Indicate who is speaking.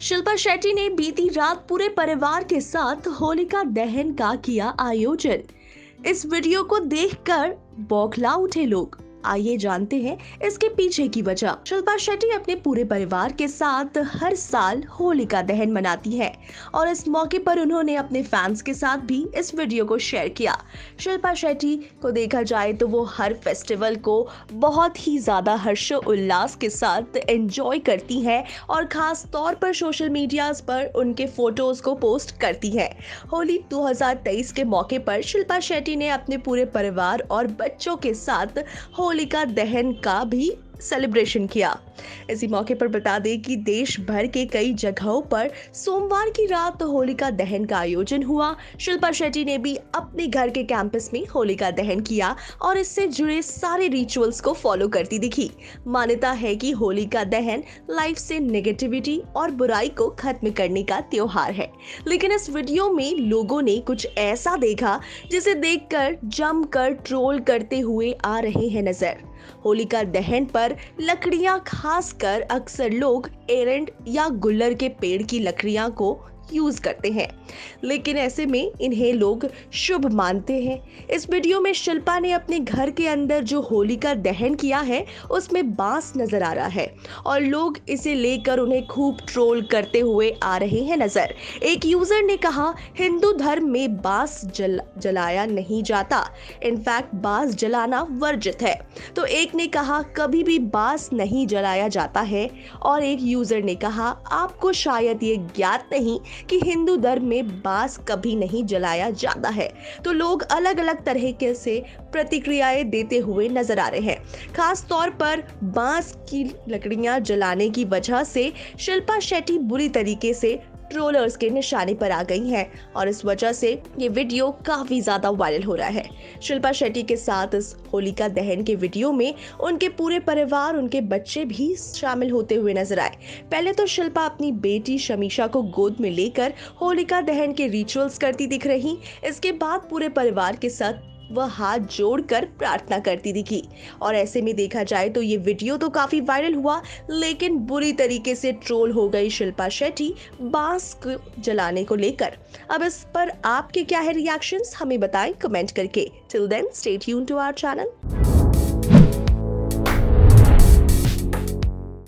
Speaker 1: शिल्पा शेट्टी ने बीती रात पूरे परिवार के साथ होलिका दहन का किया आयोजन। इस वीडियो को देखकर बौखला उठे लोग। आइए जानते हैं इसके पीछे की वजह। शिल्पा शेट्टी अपने पूरे परिवार के साथ हर साल होली का दहन मनाती है और इस मौके पर उन्होंने अपने फैंस के साथ भी इस वीडियो को शेयर किया। शिल्पा शेट्टी को देखा जाए तो वो हर फेस्टिवल को बहुत ही ज़्यादा हर्ष उल्लास के साथ एंजॉय करती हैं और खास तौर पर सोशल मीडिया पर उनके फ़ोटोज़ को पोस्ट करती हैं। होली 2023 के मौके पर शिल्पा शेट्टी ने अपने पूरे परिवार और बच्चों के साथ होलिका दहन का भी सेलिब्रेशन किया। इसी मौके पर बता दें कि देश भर के कई जगहों पर सोमवार की रात होलिका दहन का आयोजन हुआ। शिल्पा शेट्टी ने भी अपने घर के कैंपस में होलिका दहन किया और इससे जुड़े सारे रिचुअल्स को फॉलो करती दिखी। मान्यता है कि होलिका दहन लाइफ से नेगेटिविटी और बुराई को खत्म करने का त्योहार है। लेकिन इस वीडियो में लोगों ने कुछ ऐसा देखा जिसे देखकर जमकर ट्रोल करते हुए आ रहे हैं नज़र। होलिका दहन पर लकड़ियाँ खासकर अक्सर लोग एरेंट या गुल्लर के पेड़ की लकड़ियाँ को यूज़ करते हैं। लेकिन ऐसे में इन्हें लोग शुभ मानते हैं। इस वीडियो में शिल्पा ने अपने घर के अंदर जो होली का दहन किया है, उसमें बाँस नज़र आ रहा है और लोग इसे लेकर उन्हें खूब ट्रोल करते हुए आ रहे हैं नज़र। एक यूज़र ने कहा, हिंदू धर्म में बाँस जल, जलाया नहीं जाता। इनफैक्ट बाँस जलाना वर्जित है। तो एक ने कहा, कभी भी बाँस नहीं जलाया जाता है। और एक यूज़र ने कहा, आपको शायद ये ज्ञात नहीं कि हिंदू धर्म में बाँस कभी नहीं जलाया जाता है। तो लोग अलग अलग तरह के से प्रतिक्रियाएँ देते हुए नज़र आ रहे हैं। खास तौर पर बाँस की लकड़ियाँ जलाने की वजह से शिल्पा शेट्टी बुरी तरीके से ट्रोलर्स के निशाने पर आ गई हैं और इस वजह से ये वीडियो काफ़ी ज़्यादा वायरल हो रहा है। शिल्पा शेट्टी के साथ इस होलिका दहन के वीडियो में उनके पूरे परिवार, उनके बच्चे भी शामिल होते हुए नज़र आए। पहले तो शिल्पा अपनी बेटी शमीशा को गोद में लेकर होलिका दहन के रिचुअल्स करती दिख रही। इसके बाद पूरे परिवार के साथ वह हाथ जोड़कर प्रार्थना करती दिखी। और ऐसे में देखा जाए तो ये वीडियो तो काफ़ी वायरल हुआ, लेकिन बुरी तरीके से ट्रोल हो गई शिल्पा शेट्टी बाँस को जलाने को लेकर। अब इस पर आपके क्या है रिएक्शंस हमें बताएँ कमेंट करके। Till then stay tune to our channel